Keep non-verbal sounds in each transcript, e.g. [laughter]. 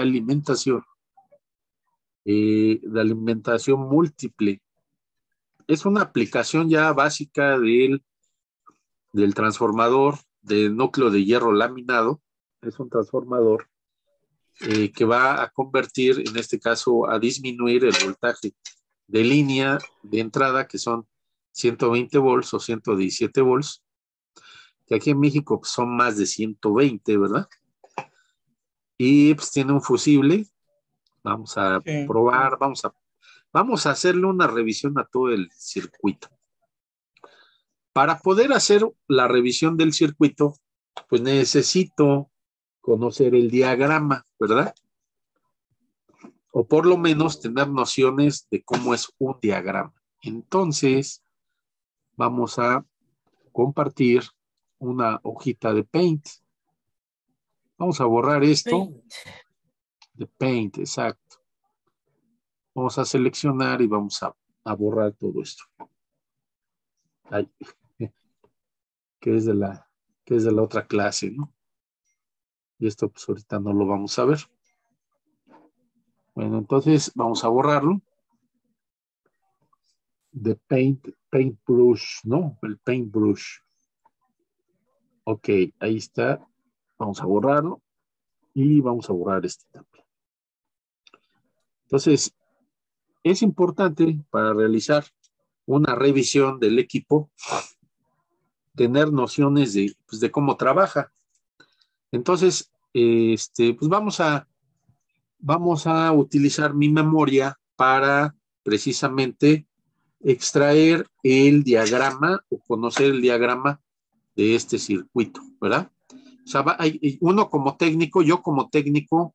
alimentación, eh, de alimentación múltiple. Es una aplicación ya básica del, del transformador de núcleo de hierro laminado. Es un transformador eh, que va a convertir, en este caso, a disminuir el voltaje de línea de entrada, que son 120 volts o 117 volts, que aquí en México son más de 120, ¿verdad? Y pues tiene un fusible. Vamos a probar, vamos a, vamos a hacerle una revisión a todo el circuito. Para poder hacer la revisión del circuito, pues necesito conocer el diagrama, ¿verdad? O por lo menos tener nociones de cómo es un diagrama. Entonces, vamos a compartir una hojita de Paint. Vamos a borrar esto. De Paint, exacto. Vamos a seleccionar y vamos a, borrar todo esto. [laughs] que es de la que es de la otra clase, ¿no? Y esto pues ahorita no lo vamos a ver. Bueno, entonces vamos a borrarlo. De paint, paintbrush, ¿no? El paintbrush. Ok, ahí está. Vamos a borrarlo. Y vamos a borrar este también. Entonces, es importante para realizar una revisión del equipo tener nociones de, pues, de cómo trabaja. Entonces, este, pues vamos a, vamos a utilizar mi memoria para precisamente extraer el diagrama o conocer el diagrama de este circuito, ¿verdad? O sea, uno como técnico, yo como técnico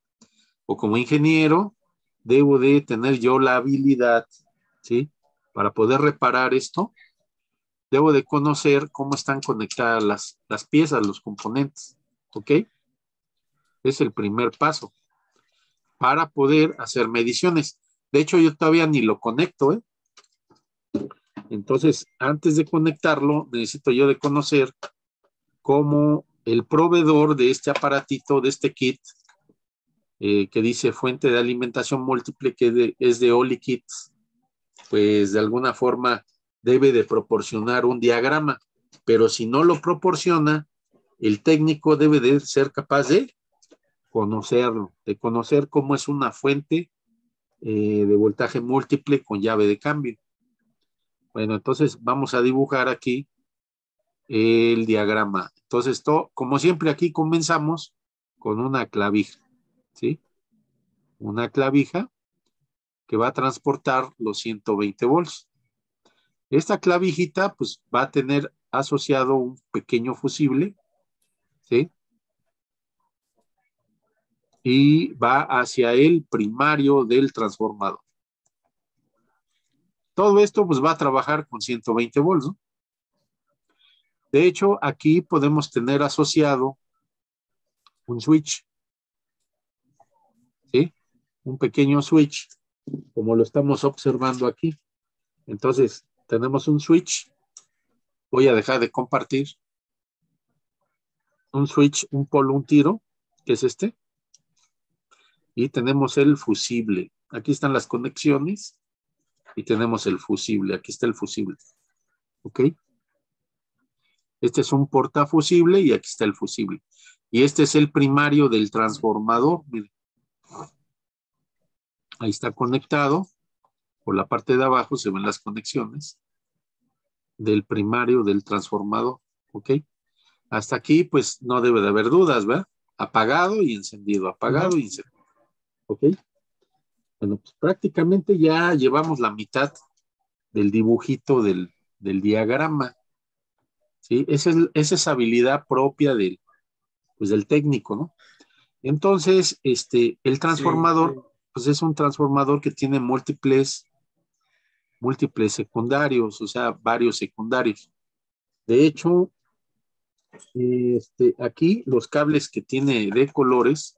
o como ingeniero, debo de tener yo la habilidad, ¿sí? Para poder reparar esto, debo de conocer cómo están conectadas las, las piezas, los componentes. ¿Ok? Es el primer paso para poder hacer mediciones. De hecho, yo todavía ni lo conecto, ¿eh? Entonces, antes de conectarlo, necesito yo de conocer cómo el proveedor de este aparatito, de este kit, eh, que dice fuente de alimentación múltiple, que es de Oli Kits, pues de alguna forma debe de proporcionar un diagrama, pero si no lo proporciona, el técnico debe de ser capaz de conocerlo, de conocer cómo es una fuente eh, de voltaje múltiple con llave de cambio. Bueno, entonces vamos a dibujar aquí el diagrama. Entonces, esto, como siempre aquí comenzamos con una clavija, ¿sí? Una clavija que va a transportar los 120 volts. Esta clavijita pues va a tener asociado un pequeño fusible ¿sí? Y va hacia el primario del transformador. Todo esto pues va a trabajar con 120 volts, ¿no? De hecho, aquí podemos tener asociado un switch, ¿sí? Un pequeño switch, como lo estamos observando aquí. Entonces, tenemos un switch. Voy a dejar de compartir un switch, un polo, un tiro, que es este. Y tenemos el fusible. Aquí están las conexiones y tenemos el fusible. Aquí está el fusible. ¿Ok? Este es un portafusible y aquí está el fusible. Y este es el primario del transformador. Ahí está conectado. Por la parte de abajo se ven las conexiones del primario del transformador. ¿Ok? Hasta aquí, pues no debe de haber dudas, ¿verdad? Apagado y encendido, apagado y encendido. ¿Ok? Bueno, pues prácticamente ya llevamos la mitad del dibujito del, diagrama. ¿Sí? Esa es, esa habilidad propia del, pues, del técnico, ¿no? Entonces, este, el transformador, pues es un transformador que tiene múltiples, múltiples secundarios, o sea, varios secundarios. De hecho, este, aquí los cables que tiene de colores,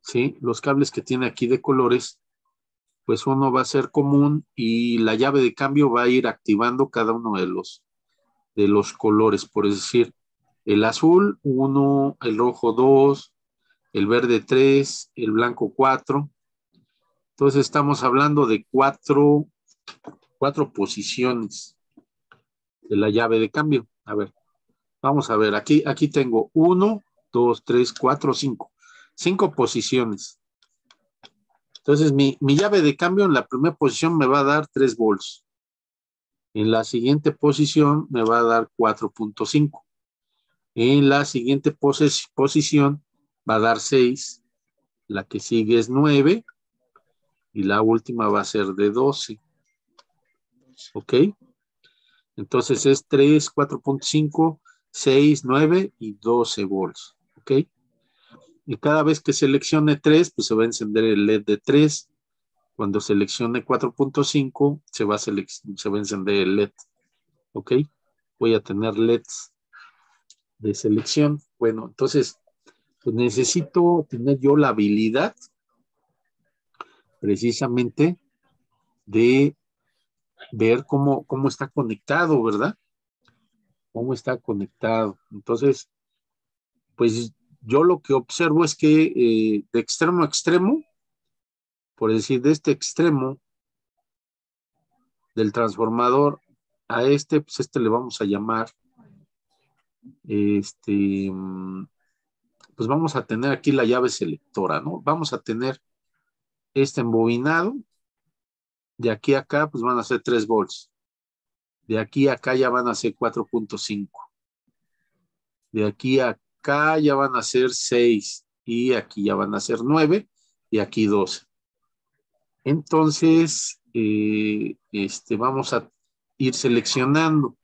¿sí? Los cables que tiene aquí de colores, pues uno va a ser común y la llave de cambio va a ir activando cada uno de los, de los colores, por decir, el azul uno, el rojo dos, el verde 3, el blanco 4. Entonces estamos hablando de cuatro, cuatro posiciones de la llave de cambio. A ver, vamos a ver, aquí, aquí tengo 1, 2, 3, 4, 5. Cinco posiciones. Entonces mi, mi llave de cambio en la primera posición me va a dar 3 volts. En la siguiente posición me va a dar 4.5. En la siguiente posición va a dar 6. La que sigue es 9. Y la última va a ser de 12. ¿Ok? Entonces es 3, 4.5, 6, 9 y 12 volts. ¿Ok? Y cada vez que seleccione 3, pues se va a encender el LED de 3. Cuando seleccione 4.5, se, va a se va a encender el LED. ¿Ok? Voy a tener LEDs de selección. Bueno, entonces, pues necesito tener yo la habilidad precisamente de ver cómo, cómo está conectado, ¿verdad? Cómo está conectado. Entonces, pues yo lo que observo es que eh, de extremo a extremo, por decir, de este extremo del transformador a este, pues este le vamos a llamar, este, pues vamos a tener aquí la llave selectora, ¿no? Vamos a tener este embobinado, de aquí a acá, pues van a ser 3 volts. De aquí a acá ya van a ser 4.5. De aquí a acá ya van a ser 6 y aquí ya van a ser 9 y aquí 12. Entonces, eh, este, vamos a ir seleccionando.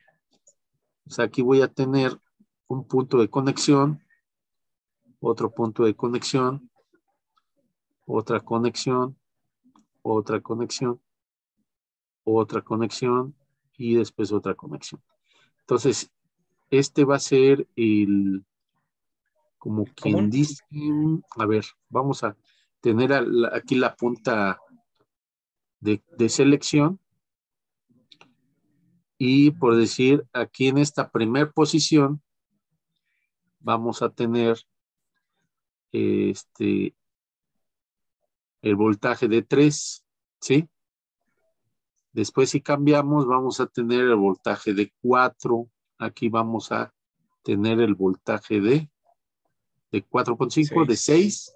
O sea, aquí voy a tener un punto de conexión, otro punto de conexión, otra conexión, otra conexión, otra conexión y después otra conexión. Entonces, este va a ser el, como quien dice, a ver, vamos a tener aquí la punta de, de, selección y por decir, aquí en esta primer posición vamos a tener este el voltaje de 3, ¿sí? Después si cambiamos vamos a tener el voltaje de 4. Aquí vamos a tener el voltaje de, de 4.5, de 6.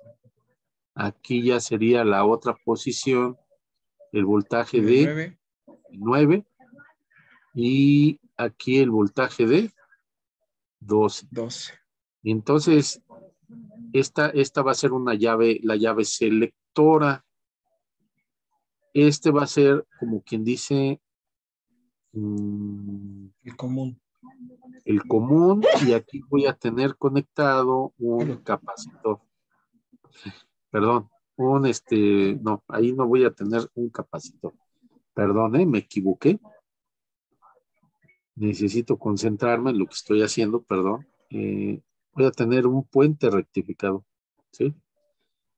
Aquí ya sería la otra posición, el voltaje de 9. Y aquí el voltaje de 12. 12. Y entonces, esta, esta va a ser una llave, la llave selectora. Este va a ser, como quien dice, mm, el común. El común y aquí voy a tener conectado un capacitor. Perdón, un este, no, ahí no voy a tener un capacitor. Perdón, ¿eh? me equivoqué. Necesito concentrarme en lo que estoy haciendo, perdón. Eh, voy a tener un puente rectificado, ¿sí?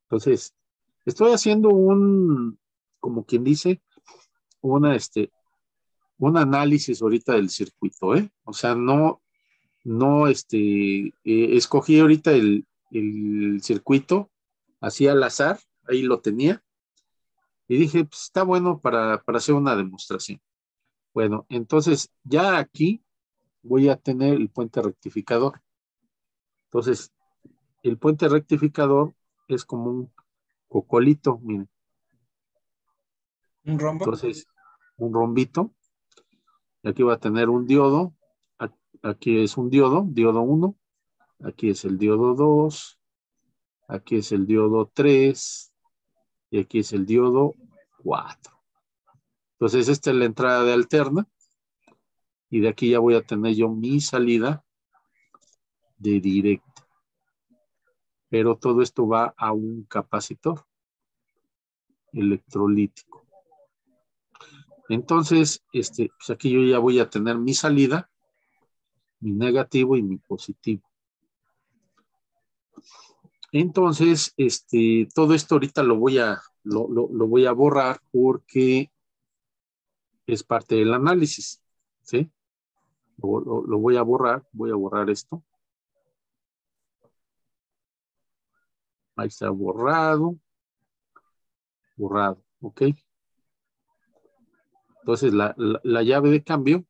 Entonces, estoy haciendo un, como quien dice, una, este, un análisis ahorita del circuito, ¿eh? O sea, no, no, este, eh, escogí ahorita el, el circuito así al azar, ahí lo tenía, y dije, pues está bueno para, para hacer una demostración. Bueno, entonces ya aquí voy a tener el puente rectificador. Entonces, el puente rectificador es como un cocolito, miren. ¿Un rombo? Entonces, un rombito. Aquí va a tener un diodo. Aquí es un diodo, diodo 1. Aquí es el diodo 2. Aquí es el diodo 3. Y aquí es el diodo 4. Entonces, esta es la entrada de alterna. Y de aquí ya voy a tener yo mi salida de directa. Pero todo esto va a un capacitor electrolítico. Entonces, este, pues aquí yo ya voy a tener mi salida, mi negativo y mi positivo. Entonces, este, todo esto ahorita lo voy a, lo, voy a borrar porque es parte del análisis, ¿sí? lo voy a borrar, voy a borrar esto. Ahí está borrado. Borrado, ¿ok? Entonces la, la llave de cambio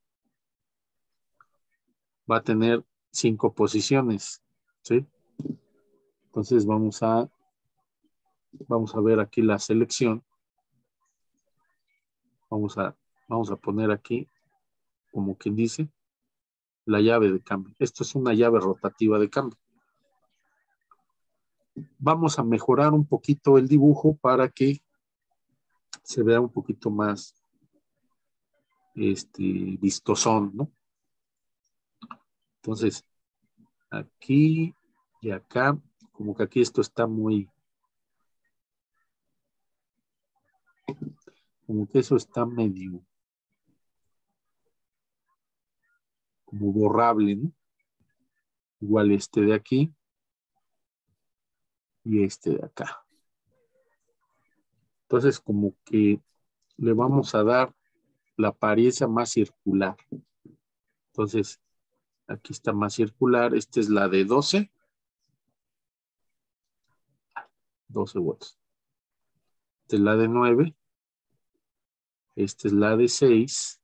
va a tener cinco posiciones, ¿sí? Entonces vamos a, vamos a ver aquí la selección. Vamos a, vamos a poner aquí, como quien dice, la llave de cambio. Esto es una llave rotativa de cambio. Vamos a mejorar un poquito el dibujo para que se vea un poquito más este, vistosón, ¿no? Entonces, aquí y acá, como que aquí esto está muy... Como que eso está medio... Como borrable, ¿no? Igual este de aquí y este de acá. Entonces, como que le vamos a dar la apariencia más circular. Entonces, Aquí está más circular. Esta es la de 12. 12 volts. Esta es la de 9. Esta es la de 6.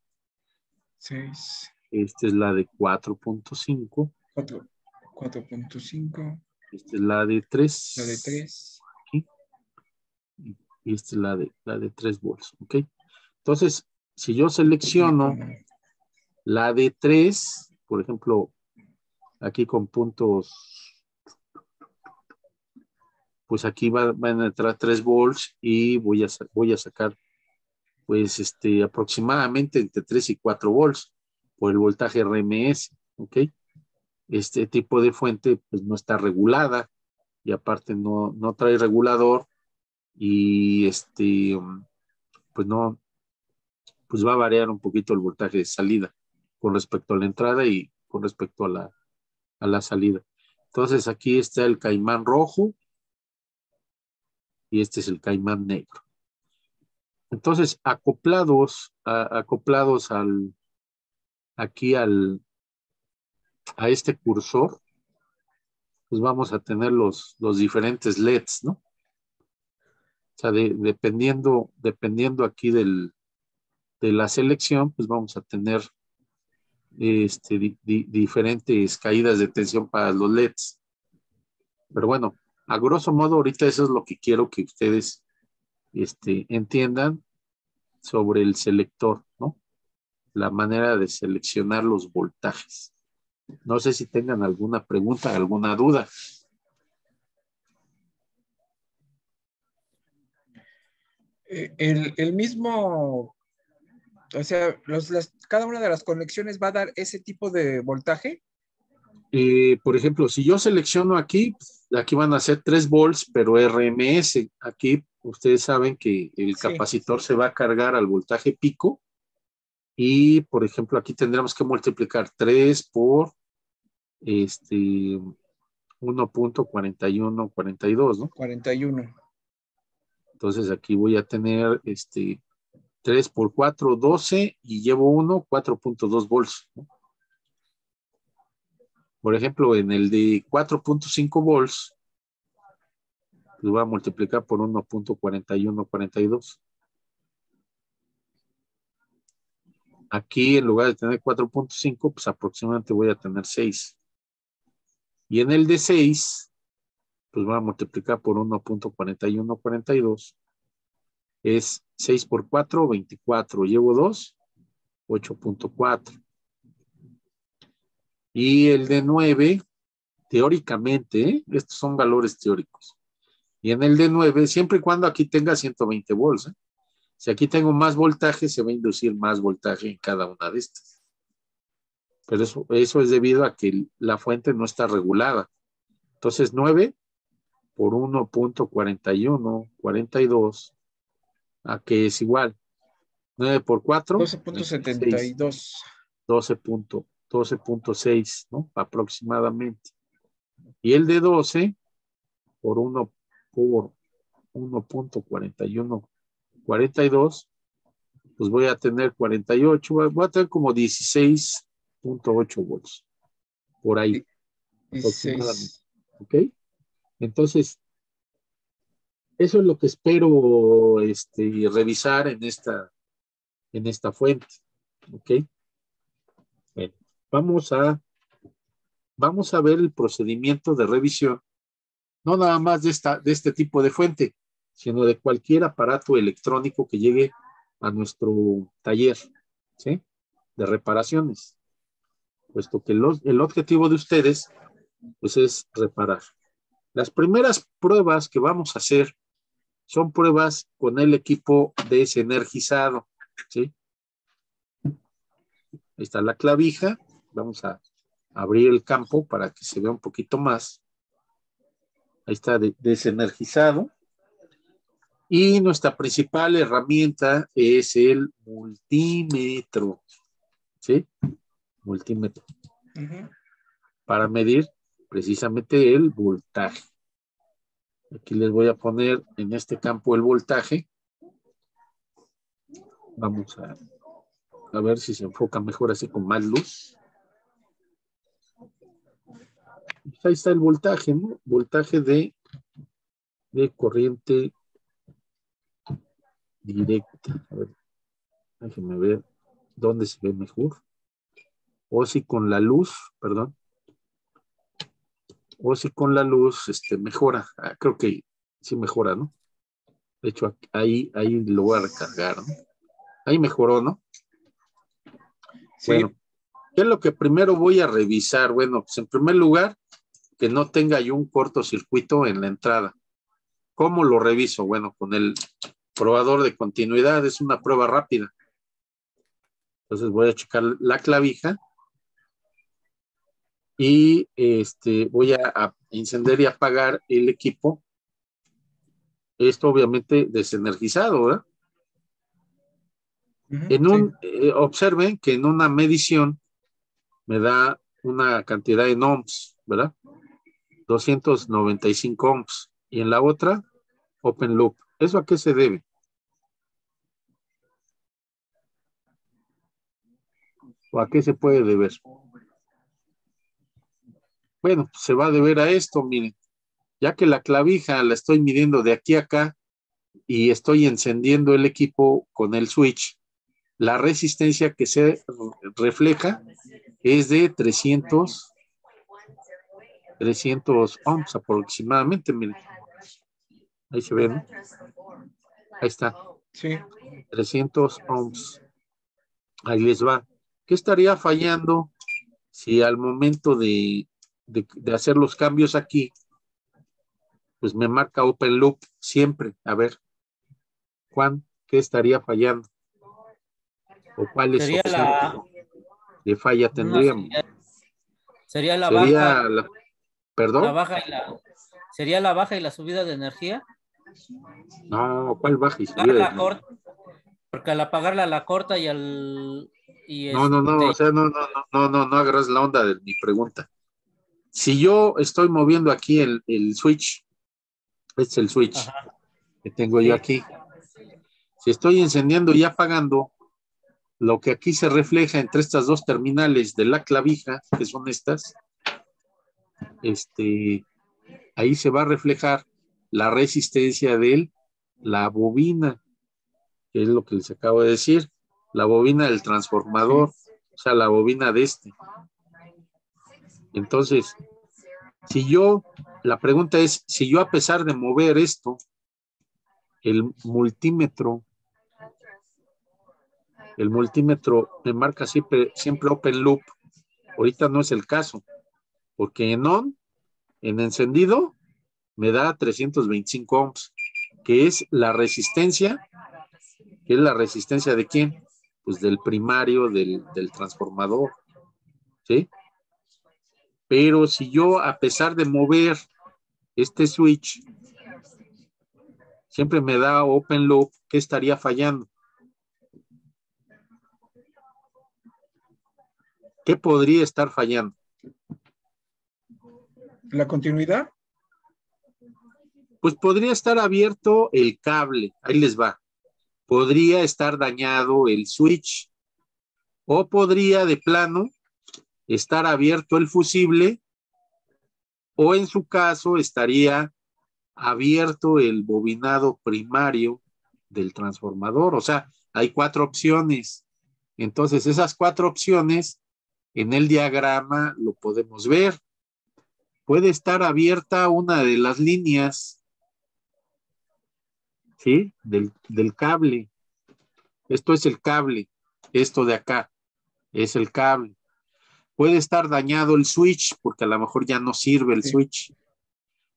6. Esta es la de 4.5. 4.5. Esta es la de 3. La de 3. Aquí. Y esta es la de, la de 3 volts. ¿Ok? Entonces, si yo selecciono la de 3, por ejemplo, aquí con puntos, pues aquí van a entrar 3 volts y voy a, voy a sacar pues este aproximadamente entre 3 y 4 volts por el voltaje RMS, ¿ok? Este tipo de fuente pues no está regulada y aparte no, no trae regulador y este pues no pues va a variar un poquito el voltaje de salida con respecto a la entrada y con respecto a la, a la salida. Entonces aquí está el caimán rojo y este es el caimán negro. Entonces, acoplados, acoplados al, aquí al, a este cursor, pues vamos a tener los, los diferentes LEDs, ¿no? O sea, dependiendo, dependiendo aquí del, de la selección, pues vamos a tener este, diferentes caídas de tensión para los LEDs. Pero bueno, a grosso modo, ahorita eso es lo que quiero que ustedes este, entiendan sobre el selector, ¿no? La manera de seleccionar los voltajes. No sé si tengan alguna pregunta, alguna duda. Eh, el, el mismo o sea, cada una de las conexiones va a dar ese tipo de voltaje. Eh, por ejemplo, si yo selecciono aquí, aquí van a ser 3 volts, pero RMS. Aquí ustedes saben que el capacitor se va a cargar al voltaje pico. Y, por ejemplo, aquí tendremos que multiplicar 3 por este 1.4142, ¿no? 41. Entonces aquí voy a tener este 3 por 4, 12 y llevo 1, 4.2 volts. Por ejemplo, en el de 4.5 volts, lo voy a multiplicar por 1.4142. Aquí, en lugar de tener 4.5, pues aproximadamente voy a tener 6. Y en el de 6, pues voy a multiplicar por 1.4142 es 6 por 4, 24. Llevo 2, 8.4. Y el de 9, teóricamente, estos son valores teóricos. Y en el de 9, siempre y cuando aquí tenga 120 volts. ¿eh? Si aquí tengo más voltaje, se va a inducir más voltaje en cada una de estas. Pero eso, eso es debido a que la fuente no está regulada. Entonces 9 por 1.41, 42 a que es igual. 9 por 4. 12.72. 12.6, ¿no? Aproximadamente. Y el de 12 por 1 por 1.41, 42, pues voy a tener 48, voy a tener como 16.8 volts. Por ahí. 16. ¿Ok? Entonces, eso es lo que espero este, revisar en esta, en esta fuente. ¿Ok? Bueno, vamos a, vamos a ver el procedimiento de revisión, no nada más de, esta, de este tipo de fuente, sino de cualquier aparato electrónico que llegue a nuestro taller, ¿sí? De reparaciones, puesto que el objetivo de ustedes, pues es reparar. Las primeras pruebas que vamos a hacer son pruebas con el equipo desenergizado, ¿sí? Ahí está la clavija, vamos a abrir el campo para que se vea un poquito más. Ahí está desenergizado. Y nuestra principal herramienta es el multímetro. ¿Sí? Multímetro. Para medir precisamente el voltaje. Aquí les voy a poner en este campo el voltaje. Vamos a, ver si se enfoca mejor así con más luz. Ahí está el voltaje, ¿no? Voltaje de, de corriente directa. A ver, déjenme ver dónde se ve mejor. O si con la luz, perdón. O si con la luz este, mejora. Ah, creo que sí mejora, ¿no? De hecho, ahí, ahí lo voy a recargar, ¿no? Ahí mejoró, ¿no? Sí. Bueno, ¿qué es lo que primero voy a revisar? Bueno, pues en primer lugar, que no tenga yo un cortocircuito en la entrada. ¿Cómo lo reviso? Bueno, con el probador de continuidad, es una prueba rápida. Entonces voy a checar la clavija y este, voy a, encender y apagar el equipo. Esto obviamente desenergizado, ¿verdad? en un, eh, observen que en una medición me da una cantidad en ohms, ¿verdad? 295 ohms. Y en la otra, open loop. ¿Eso a qué se debe? ¿O a qué se puede deber? Bueno, pues se va a deber a esto, miren. Ya que la clavija la estoy midiendo de aquí a acá y estoy encendiendo el equipo con el switch, la resistencia que se refleja es de 300, 300 ohms aproximadamente, miren. Ahí se ve, ¿no? Ahí está. Sí. 300 ohms. Ahí les va. ¿Qué estaría fallando si al momento de, de, de, hacer los cambios aquí, pues me marca open loop siempre? A ver, Juan, ¿qué estaría fallando? ¿O cuál es la... de falla tendríamos? No, sería, sería, la sería baja. La, ¿Perdón? La baja y la, ¿Sería la baja y la subida de energía? No, ¿cuál baja y subida? La corta, porque al apagarla la corta y al... Y no, no, no, este, o sea, no, no, no, no, no, no agarras la onda de mi pregunta. Si yo estoy moviendo aquí el, el switch, este es el switch Ajá. que tengo yo aquí. Si estoy encendiendo y apagando, lo que aquí se refleja entre estas dos terminales de la clavija, que son estas, este, ahí se va a reflejar la resistencia de la bobina, que es lo que les acabo de decir, la bobina del transformador, o sea, la bobina de este. Entonces, si yo, la pregunta es, si yo a pesar de mover esto, el multímetro, el multímetro me marca siempre, siempre open loop, ahorita no es el caso, porque en on, en encendido, me da 325 ohms, que es la resistencia, que es la resistencia de quién? Pues del primario del, del transformador, ¿sí? Pero si yo, a pesar de mover este switch, siempre me da open loop, ¿qué estaría fallando? ¿Qué podría estar fallando? ¿La continuidad? Pues podría estar abierto el cable, ahí les va. Podría estar dañado el switch o podría de plano estar abierto el fusible o en su caso estaría abierto el bobinado primario del transformador. O sea, hay cuatro opciones. Entonces, esas cuatro opciones en el diagrama lo podemos ver. Puede estar abierta una de las líneas, ¿sí? Del, del cable. Esto es el cable. Esto de acá es el cable. Puede estar dañado el switch porque a lo mejor ya no sirve el switch.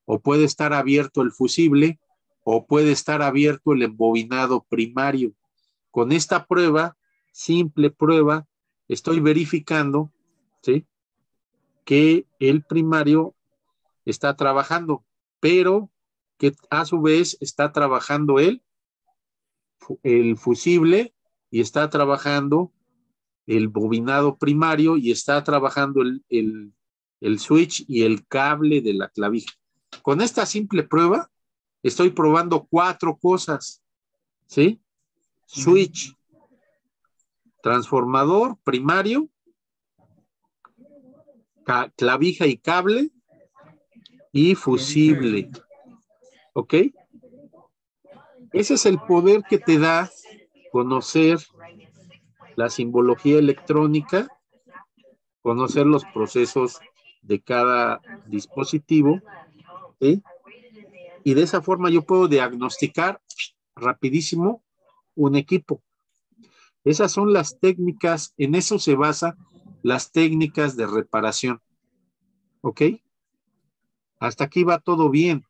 O puede estar abierto el fusible o puede estar abierto el embobinado primario. Con esta prueba, simple prueba, estoy verificando ¿sí? que el primario está trabajando, pero que a su vez está trabajando el, el fusible y está trabajando el bobinado primario y está trabajando el, el, el switch y el cable de la clavija. Con esta simple prueba, estoy probando cuatro cosas, ¿sí? Switch, transformador primario, clavija y cable y fusible. ¿Ok? Ese es el poder que te da conocer la simbología electrónica, conocer los procesos de cada dispositivo, ¿sí? y de esa forma yo puedo diagnosticar rapidísimo un equipo. Esas son las técnicas, en eso se basa las técnicas de reparación. ¿Ok? Hasta aquí va todo bien.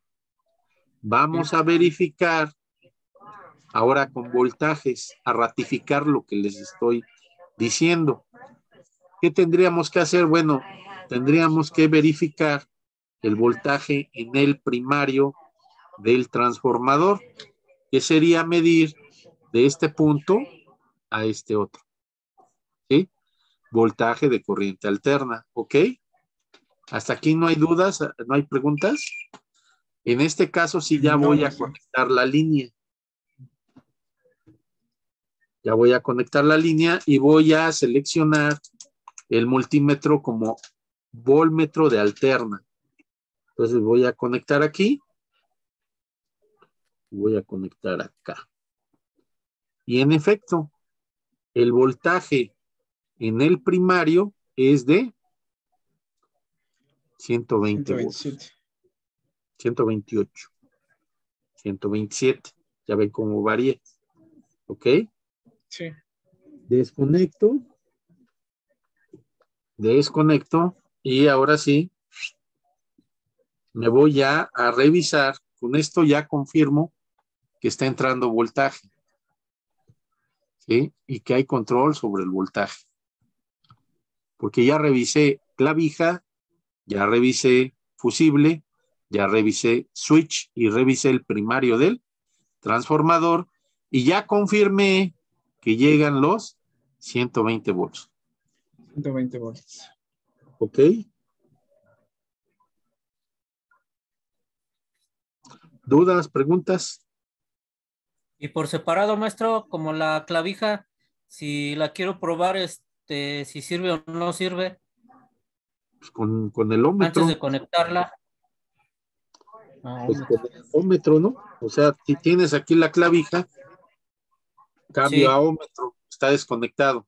Vamos a verificar ahora con voltajes, a ratificar lo que les estoy diciendo. ¿Qué tendríamos que hacer? Bueno, tendríamos que verificar el voltaje en el primario del transformador, que sería medir de este punto a este otro. ¿Sí? Voltaje de corriente alterna, ¿ok? Hasta aquí no hay dudas, no hay preguntas. En este caso sí ya voy a conectar la línea. Ya voy a conectar la línea y voy a seleccionar el multímetro como volmetro de alterna. Entonces voy a conectar aquí voy a conectar acá. Y en efecto, el voltaje en el primario es de 120 127. 128. 127. Ya ven cómo varía. ¿Ok? Sí. Desconecto. Desconecto. Y ahora sí, me voy ya a revisar. Con esto ya confirmo que está entrando voltaje. Y que hay control sobre el voltaje. Porque ya revisé clavija, ya revisé fusible, ya revisé switch y revisé el primario del transformador y ya confirmé que llegan los 120 volts. 120 volts. ¿Ok? ¿Dudas, preguntas? Y por separado, maestro, como la clavija, si la quiero probar, este, si sirve o no sirve. Pues con, con, el ómetro. Antes de conectarla. Ah, pues con el ómetro, ¿no? O sea, si tienes aquí la clavija, cambio sí. a ómetro, está desconectado.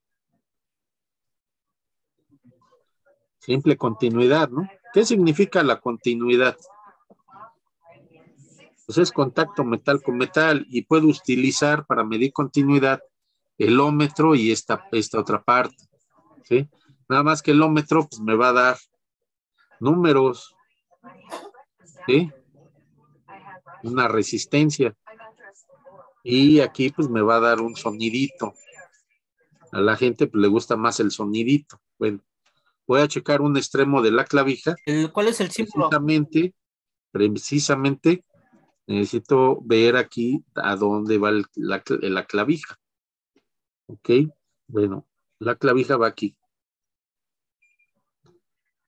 Simple continuidad, ¿no? ¿Qué significa la continuidad? pues es contacto metal con metal y puedo utilizar para medir continuidad el ómetro y esta, esta otra parte, ¿sí? Nada más que el ómetro pues me va a dar números, ¿sí? Una resistencia. Y aquí pues me va a dar un sonidito. A la gente pues, le gusta más el sonidito. Bueno, voy a checar un extremo de la clavija. ¿Cuál es el símbolo? Precisamente, precisamente necesito ver aquí a dónde va el, la, la, clavija. Ok, bueno, la clavija va aquí.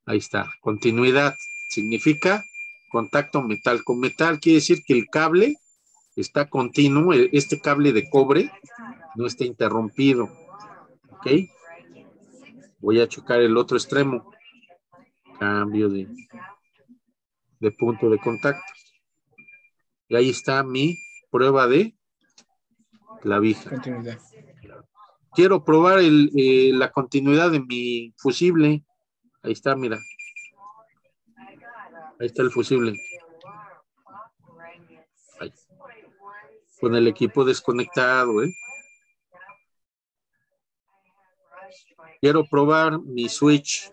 Ahí está, continuidad. Significa contacto metal con metal. Quiere decir que el cable está continuo, este cable de cobre no está interrumpido. Ok, voy a chocar el otro extremo. Cambio de, de punto de contacto. Y ahí está mi prueba de clavija. Continuidad. Quiero probar el, eh, la continuidad de mi fusible. Ahí está, mira. Ahí está el fusible. Con el equipo desconectado, ¿eh? Quiero probar mi switch.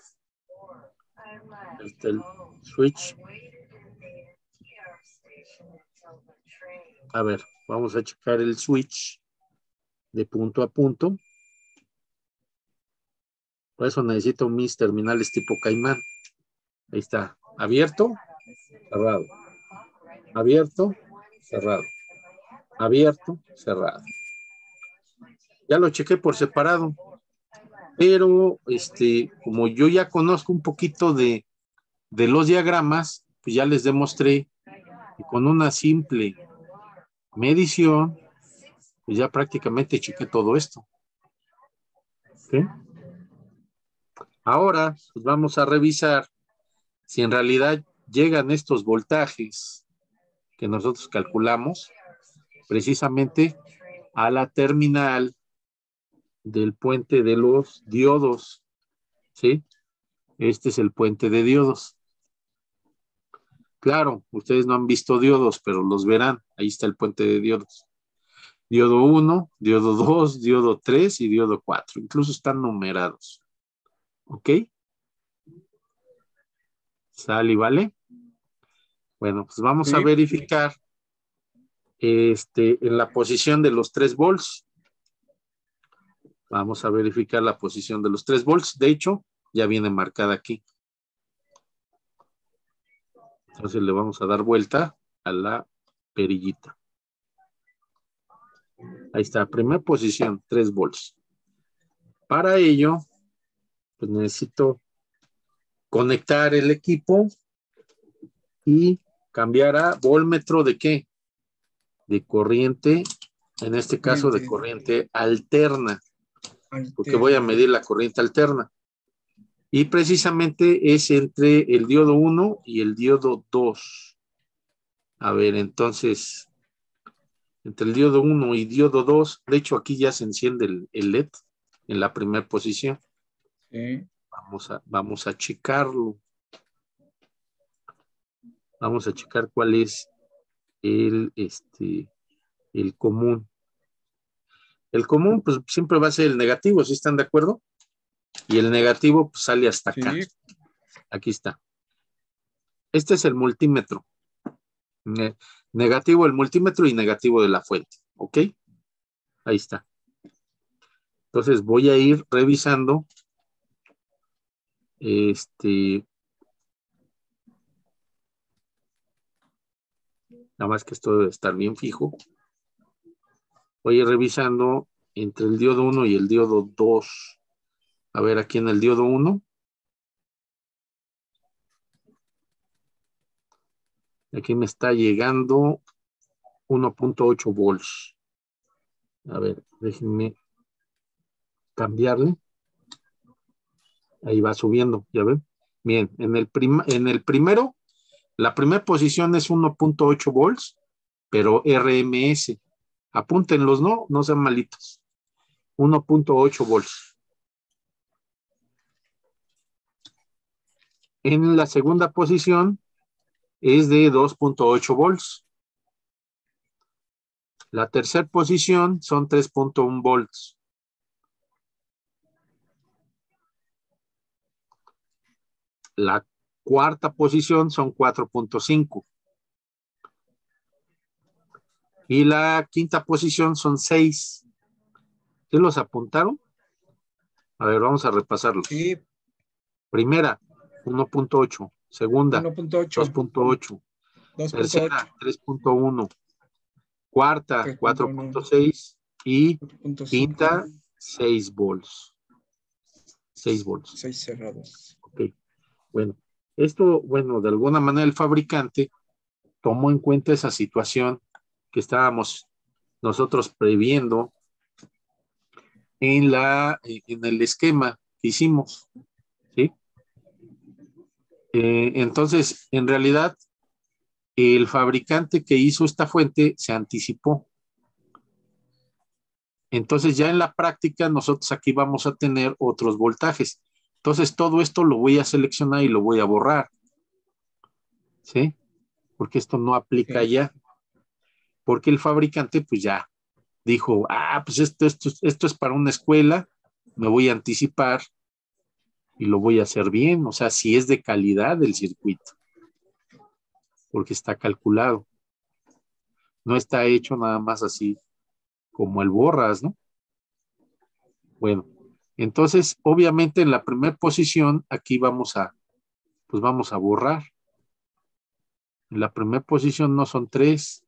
Está el switch. A ver, vamos a checar el switch de punto a punto. Por eso necesito mis terminales tipo Caimán. Ahí está. Abierto, cerrado. Abierto, cerrado. Abierto, cerrado. Ya lo chequé por separado. Pero, este, como yo ya conozco un poquito de, de los diagramas, pues ya les demostré que con una simple medición, pues ya prácticamente chequé todo esto. Ahora, pues vamos a revisar si en realidad llegan estos voltajes que nosotros calculamos precisamente a la terminal del puente de los diodos. ¿Sí? Este es el puente de diodos. Claro, ustedes no han visto diodos, pero los verán. Ahí está el puente de diodos. Diodo 1, diodo 2, diodo 3 y diodo 4. Incluso están numerados. ¿Ok? ¿Sale y vale? Bueno, pues vamos a verificar este, en la posición de los 3 volts. Vamos a verificar la posición de los 3 volts. De hecho, ya viene marcada aquí. Entonces le vamos a dar vuelta a la perillita. Ahí está, primera posición, 3 volts. Para ello, pues necesito conectar el equipo y cambiar a volmetro de qué? De corriente, en este caso de corriente alterna, porque voy a medir la corriente alterna. Y precisamente es entre el diodo 1 y el diodo 2. A ver, entonces, entre el diodo 1 y diodo 2, de hecho aquí ya se enciende el, el LED en la primera posición. Sí. Vamos a, vamos a checarlo. Vamos a checar cuál es el, este, el común. El común, pues siempre va a ser el negativo, ¿sí están de acuerdo? Y el negativo pues, sale hasta acá. Sí. Aquí está. Este es el multímetro. Ne- negativo el multímetro y negativo de la fuente. ¿Ok? Ahí está. Entonces voy a ir revisando. Este. Nada más que esto debe estar bien fijo. Voy a ir revisando entre el diodo 1 y el diodo 2. A ver, aquí en el diodo 1. Aquí me está llegando 1.8 volts. A ver, déjenme cambiarle. Ahí va subiendo, ¿ya ven? Bien, en el, prim- en el primero, la primera posición es 1.8 volts, pero RMS. Apúntenlos, ¿no? No sean malitos. 1.8 volts. En la segunda posición es de 2.8 volts. La tercera posición son 3.1 volts. La cuarta posición son 4.5. Y la quinta posición son 6. ¿Sí los apuntaron? A ver, vamos a repasarlos. Sí, Primera, 1.8. Segunda, 1.8, 2.8. 2.8. Tercera, 3.1. Cuarta, 3.1. 4.6. Y 4.5, quinta, 6 volts. 6 volts. 6 cerrados. Ok. Bueno, esto, bueno, de alguna manera el fabricante tomó en cuenta esa situación que estábamos nosotros previendo en la en el esquema que hicimos, ¿sí? Eh, entonces, en realidad, el fabricante que hizo esta fuente se anticipó. Entonces ya en la práctica nosotros aquí vamos a tener otros voltajes. Entonces todo esto lo voy a seleccionar y lo voy a borrar. ¿Sí? Porque esto no aplica ya. Porque el fabricante pues ya dijo, ah, pues esto, esto, esto es para una escuela, me voy a anticipar y lo voy a hacer bien. O sea, si es de calidad el circuito. Porque está calculado. No está hecho nada más así como el borras, ¿no? Bueno, entonces, obviamente en la primera posición, aquí vamos a, pues vamos a borrar. En la primera posición no son 3.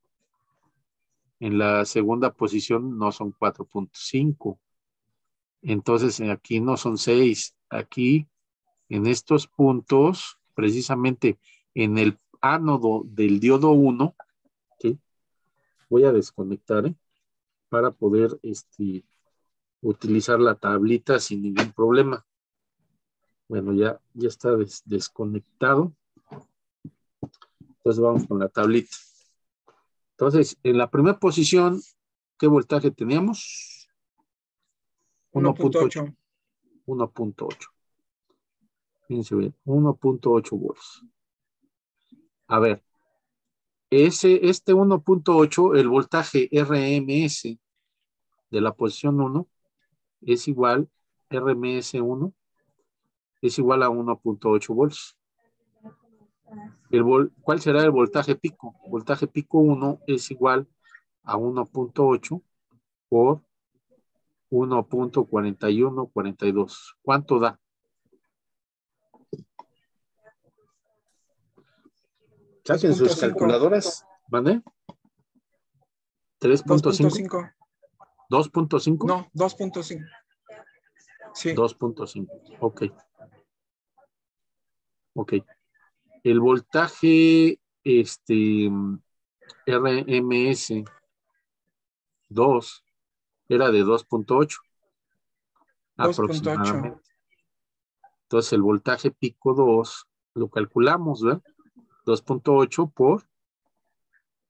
En la segunda posición no son 4.5. Entonces, aquí no son 6. Aquí, en estos puntos, precisamente en el ánodo del diodo 1, ¿sí? voy a desconectar, ¿eh? para poder este, utilizar la tablita sin ningún problema. Bueno, ya, ya está desconectado. Entonces vamos con la tablita. Entonces, en la primera posición, ¿qué voltaje teníamos? 1.8. 1.8. Fíjense bien, 1.8 volts. A ver, ese, este 1.8, el voltaje RMS de la posición 1 es igual, RMS 1 es igual a 1.8 volts. El ¿Cuál será el voltaje pico? Voltaje pico 1 es igual a 1.8 por 1.4142. ¿Cuánto da? Saquen sus calculadoras. ¿Vale? 3.5. 2.5. No, 2.5. Sí. 2.5. Ok. Ok. El voltaje este RMS 2 era de 2.8. Aproximadamente. Entonces el voltaje pico 2 lo calculamos, ¿verdad? 2.8 por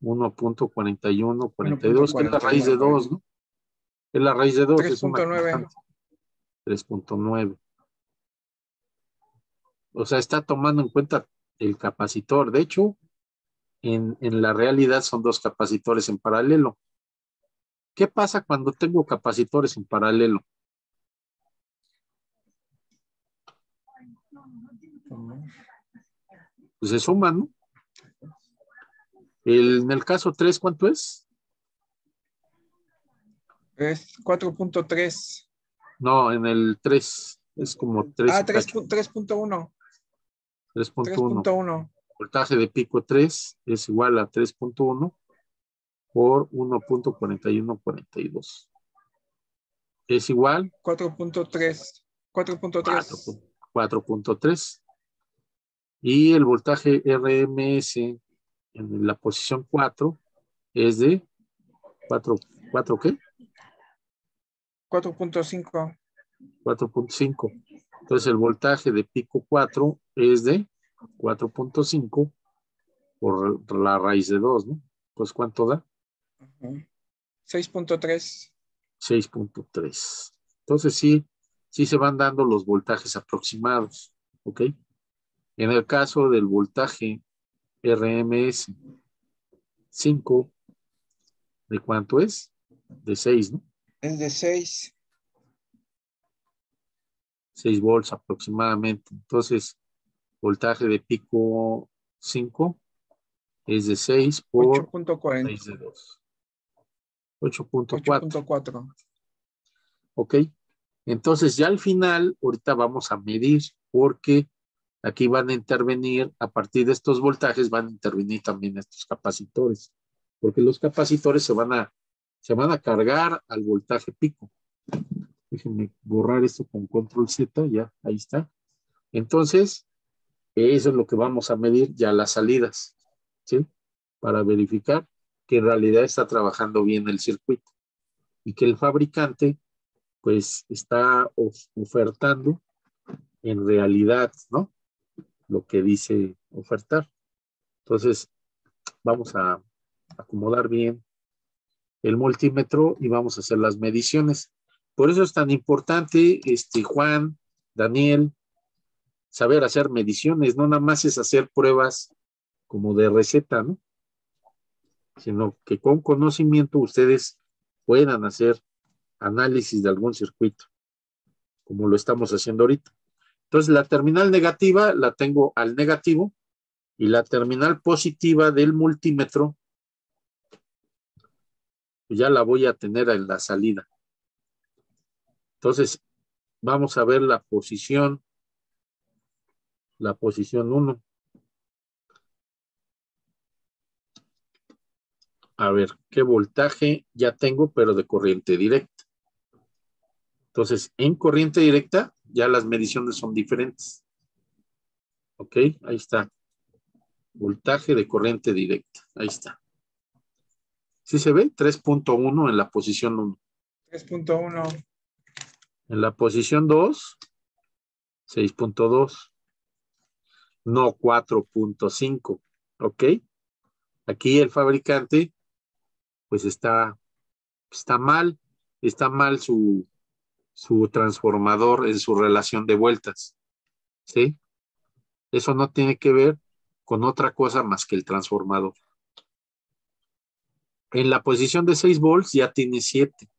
1.41, 42, que es la raíz de 2, ¿no? Es la raíz de 2. 3.9. 3.9. O sea, está tomando en cuenta el capacitor. De hecho, en, en la realidad son dos capacitores en paralelo. ¿Qué pasa cuando tengo capacitores en paralelo? pues se suman, ¿no? El, en el caso 3, ¿cuánto es? Es 4.3. No, en el 3 es como 3. Ah, 3.1. 3.1. Voltaje de pico 3 es igual a 3.1 por 1.4142. Es igual. 4.3. 4.3. 4.3 y el voltaje RMS en la posición 4 es de 4, 4 ¿qué? 4.5. 4.5. Entonces el voltaje de pico 4 es de 4.5 por la raíz de 2, ¿no? Pues ¿cuánto da? 6.3. 6.3. Entonces sí, sí se van dando los voltajes aproximados, ¿ok? En el caso del voltaje RMS 5, ¿de cuánto es? De 6, ¿no? Es de 6. 6 volts aproximadamente. Entonces, voltaje de pico 5 es de 6 por 8.40. de 2. 8.4. Ok. Entonces, ya al final, ahorita vamos a medir porque Aquí van a intervenir, a partir de estos voltajes, van a intervenir también estos capacitores, porque los capacitores se van a, se van a cargar al voltaje pico. Déjenme borrar esto con control Z, ya, ahí está. Entonces, eso es lo que vamos a medir ya las salidas, ¿sí? Para verificar que en realidad está trabajando bien el circuito y que el fabricante, pues, está ofertando en realidad, ¿no? lo que dice ofertar. Entonces, vamos a acomodar bien el multímetro y vamos a hacer las mediciones. Por eso es tan importante, este, Juan, Daniel, saber hacer mediciones, no nada más es hacer pruebas como de receta, ¿no? Sino que con conocimiento ustedes puedan hacer análisis de algún circuito, como lo estamos haciendo ahorita. Entonces, la terminal negativa la tengo al negativo y la terminal positiva del multímetro ya la voy a tener en la salida. Entonces, vamos a ver la posición, la posición 1. A ver, ¿qué voltaje ya tengo, pero de corriente directa? Entonces, en corriente directa, ya las mediciones son diferentes. Ok, ahí está. Voltaje de corriente directa. Ahí está. ¿Sí se ve? 3.1 en la posición 1. 3.1. En la posición 2, 6.2. No 4.5. ¿Ok? Aquí el fabricante, pues está, está mal. Está mal su, su transformador en su relación de vueltas. ¿Sí? Eso no tiene que ver con otra cosa más que el transformador. En la posición de 6 volts ya tiene 7.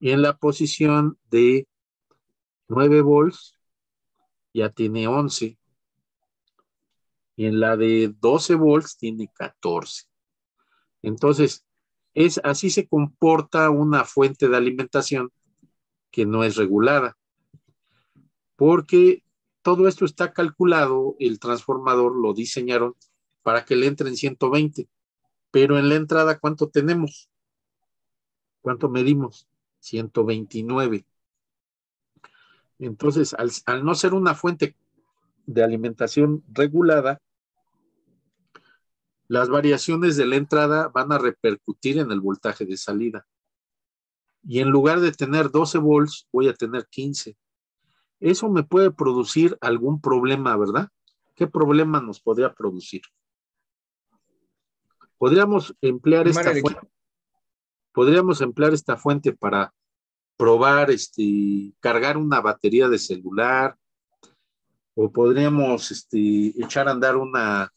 Y en la posición de 9 volts ya tiene 11. Y en la de 12 volts tiene 14. Entonces, es, así se comporta una fuente de alimentación que no es regulada. Porque todo esto está calculado, el transformador lo diseñaron para que le entre en 120. Pero en la entrada, ¿cuánto tenemos? ¿Cuánto medimos? 129. Entonces, al, no ser una fuente de alimentación regulada, las variaciones de la entrada van a repercutir en el voltaje de salida. Y en lugar de tener 12 volts, voy a tener 15. Eso me puede producir algún problema, ¿verdad? ¿Qué problema nos podría producir? Podríamos emplear esta fuente. Podríamos emplear esta fuente para probar, este, cargar una batería de celular, o podríamos este, echar a andar una,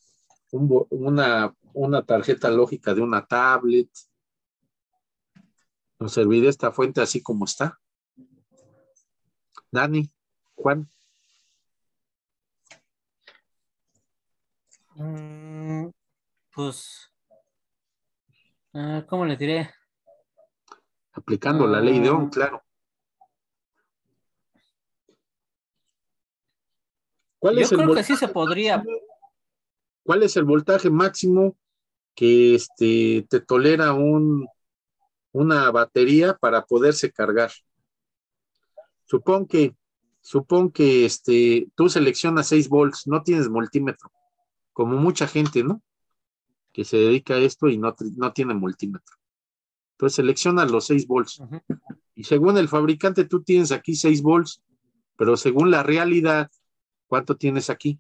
una, una tarjeta lógica de una tablet. ¿Nos serviría esta fuente así como está? Dani, Juan. Mm, pues Ah, ¿Cómo le diré? Aplicando la ley de Ohm, ah. claro. ¿Cuál Yo es creo que sí se podría. ¿Cuál es el voltaje máximo que este, te tolera un, una batería para poderse cargar? Supón que, supón que este, tú seleccionas 6 volts, no tienes multímetro, como mucha gente, ¿no? Que se dedica a esto y no, no tiene multímetro. Entonces selecciona los 6 volts. Y según el fabricante, tú tienes aquí 6 volts, pero según la realidad, ¿cuánto tienes aquí?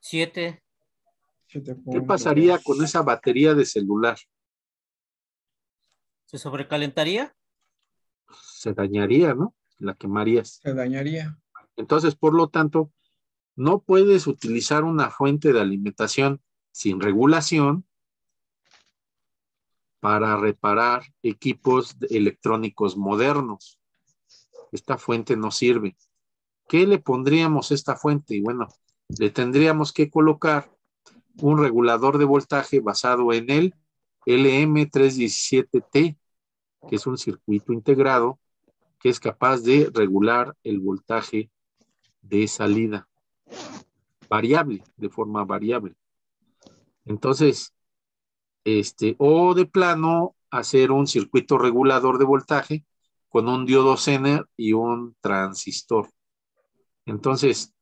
7. ¿Qué pasaría con esa batería de celular? ¿Se sobrecalentaría? Se dañaría, ¿no? La quemarías. Se dañaría. Entonces, por lo tanto, no puedes utilizar una fuente de alimentación sin regulación para reparar equipos electrónicos modernos. Esta fuente no sirve. ¿Qué le pondríamos a esta fuente? Y bueno, le tendríamos que colocar un regulador de voltaje basado en el LM317T, que es un circuito integrado que es capaz de regular el voltaje de salida variable, de forma variable. Entonces, este, o de plano, hacer un circuito regulador de voltaje con un diodo Zener y un transistor. Entonces,